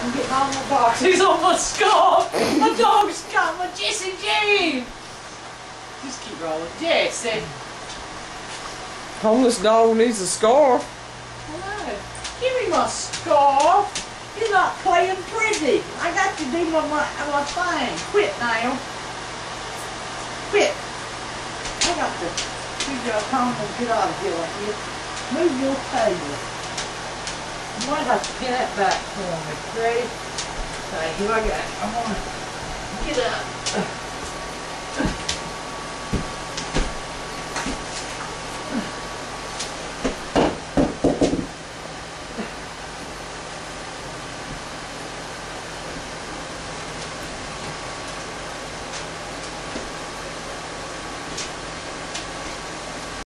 I'm getting all my boxes on my scarf. My dog's got my Jesse Jean. Just keep rolling. Jesse. Homeless dog needs a scarf. Hello. Give me my scarf. You're not playing pretty. I got to do my, my, my thing. Quit now. Quit. I got to figure out how I'm going to get out of here like this. Move your table. You might have to pin it back for me. Ready? Okay, here I go. I'm going to get up.